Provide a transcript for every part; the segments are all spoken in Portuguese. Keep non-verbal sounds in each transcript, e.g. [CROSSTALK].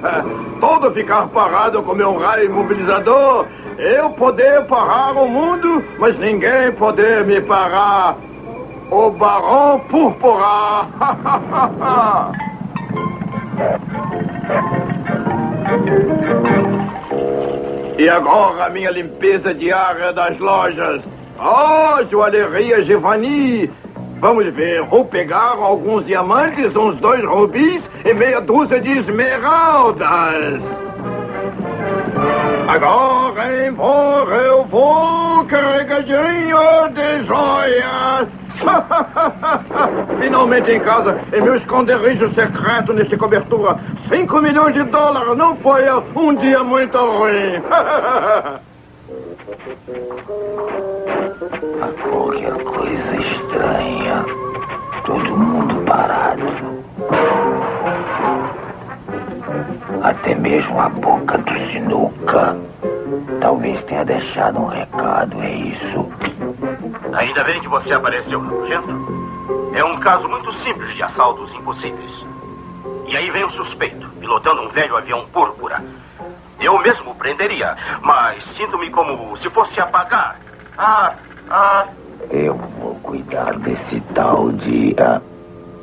[LAUGHS] eu ficar parado com meu raio imobilizador. Eu poder parar o mundo, mas ninguém poder me parar. O Barão Púrpura. [LAUGHS] e agora a minha limpeza diária das lojas. Oh, joalheria Giovanni. Vamos ver, vou pegar alguns diamantes, uns dois rubis e meia dúzia de esmeraldas. Agora embora eu vou carregadinho de joias. [LAUGHS] Finalmente em casa, em meu esconderijo secreto neste cobertura. Cinco milhões de dólares não foi um dia muito ruim. [LAUGHS] Qualquer coisa estranha. Todo mundo parado. Até mesmo a boca do sinuca. Talvez tenha deixado um recado, é isso? Ainda bem que você apareceu, Sargento. É um caso muito simples de assaltos impossíveis. E aí vem o suspeito, pilotando um velho avião púrpura. Eu mesmo prenderia, mas sinto-me como se fosse apagar. Ah. Eu vou cuidar desse tal de. Ah,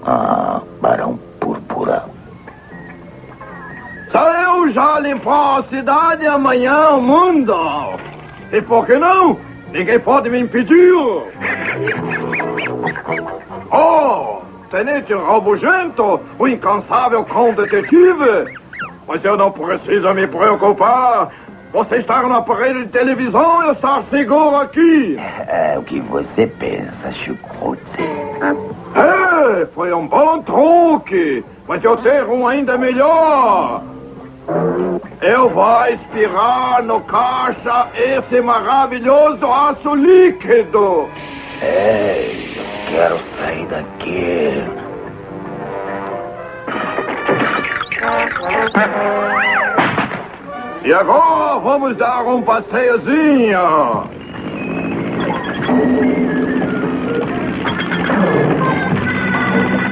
ah, Barão Púrpura. Saiu já limpar a cidade amanhã o mundo. E por que não? Ninguém pode me impedir. [LAUGHS] Oh, Tenente Rabugento, o incansável cão detetive. Mas eu não preciso me preocupar. Você estar no aparelho de televisão e estar seguro aqui. É o que você pensa, Chucrute. É, foi um bom truque. Mas eu tenho um ainda melhor. Eu vou espirar no caixa esse maravilhoso aço líquido. Ei, eu quero sair daqui. [LAUGHS] E agora vamos dar um passeiozinho.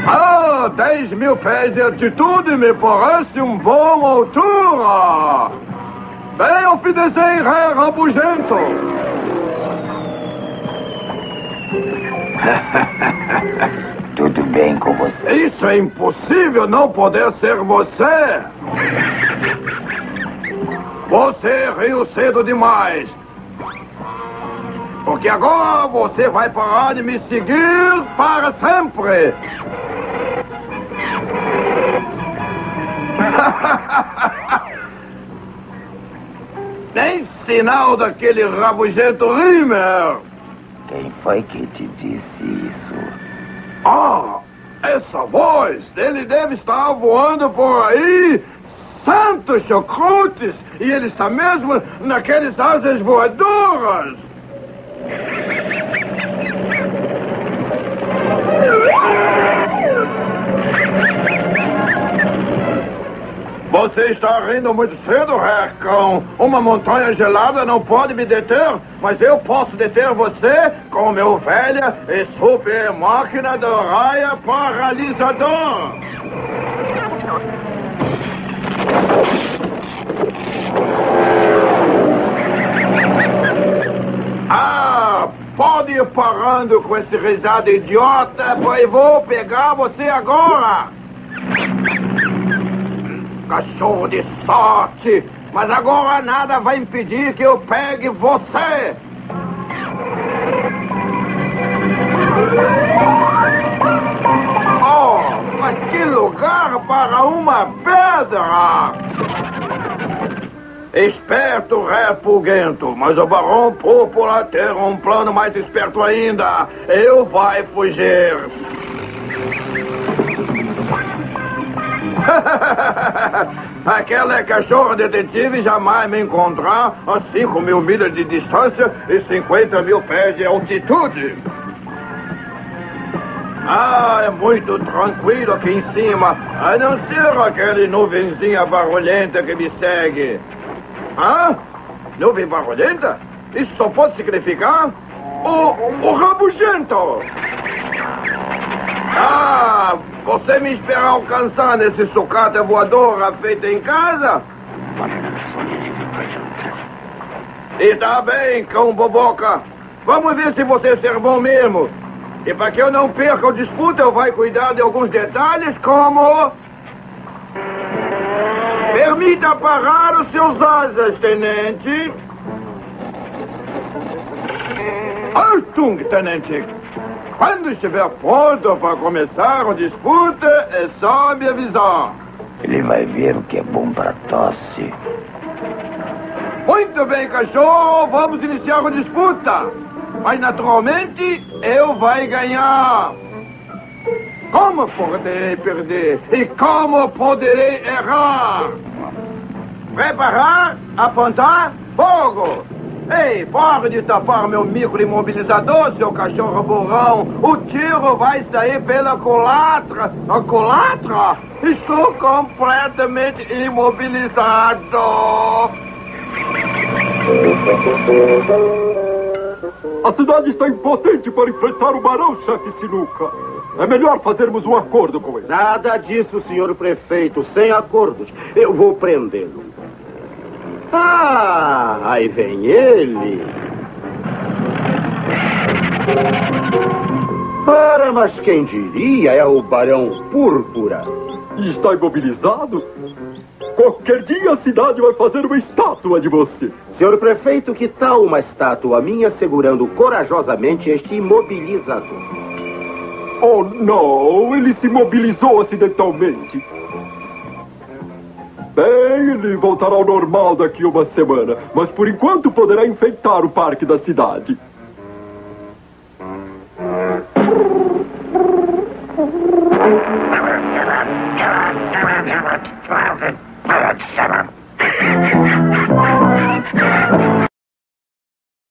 Ah, 10 mil pés de altitude me parece um bom altura. Bem, obedecer, ré rabugento. [LAUGHS] Tudo bem com você? Isso é impossível não poder ser você. Você riu cedo demais. Porque agora você vai parar de me seguir para sempre. [LAUGHS] Nem sinal daquele rabugento Rimmer. Quem foi que te disse isso? Ah, essa voz, ele deve estar voando por aí. Santos chocrutes! E ele está mesmo naqueles asas voadoras. Você está rindo muito cedo, Recão. Uma montanha gelada não pode me deter, mas eu posso deter você com meu velha e super máquina do raia paralisador. Ah, pode ir parando com esse risada idiota, pois vou pegar você agora. Cachorro de sorte, mas agora nada vai impedir que eu pegue você. Oh, mas que lugar para uma pedra! Esperto repugento, mas o Barão Púrpura tem um plano mais esperto ainda. Eu vai fugir. [LAUGHS] Aquela cachorra detetive jamais me encontrar a 5 mil milhas de distância e 50 mil pés de altitude. Ah, é muito tranquilo aqui em cima, a não ser aquele nuvenzinha barulhenta que me segue. Hã? Nuvem barulhenta? Isso só pode significar o, o rabugento. Ah, você me espera alcançar nesse sucata voadora feita em casa? E tá bem, cão boboca. Vamos ver se você ser bom mesmo. E para que eu não perca o disputa, eu vai cuidar de alguns detalhes, como... Permita parar os seus asas, tenente. Altung, tenente. Quando estiver pronto para começar a disputa, é só me avisar. Ele vai ver o que é bom para tosse. Muito bem, cachorro. Vamos iniciar a disputa. Mas, naturalmente, eu vai ganhar. Como poderei perder? E como poderei errar? Preparar, apontar, fogo! Ei, pare de tapar meu microimobilizador, seu cachorro burrão. O tiro vai sair pela culatra. A culatra? Estou completamente imobilizado. A cidade está impotente para enfrentar o barão, chefe Sinuca. É melhor fazermos um acordo com ele. Nada disso, senhor prefeito. Sem acordos. Eu vou prendê-lo. Ah, aí vem ele. Para, mas quem diria é o Barão Púrpura. E está imobilizado? Qualquer dia a cidade vai fazer uma estátua de você. Senhor prefeito, que tal uma estátua minha segurando corajosamente este imobilizador? Oh, não! Ele se mobilizou acidentalmente. Bem, ele voltará ao normal daqui a uma semana, mas por enquanto poderá enfeitar o parque da cidade.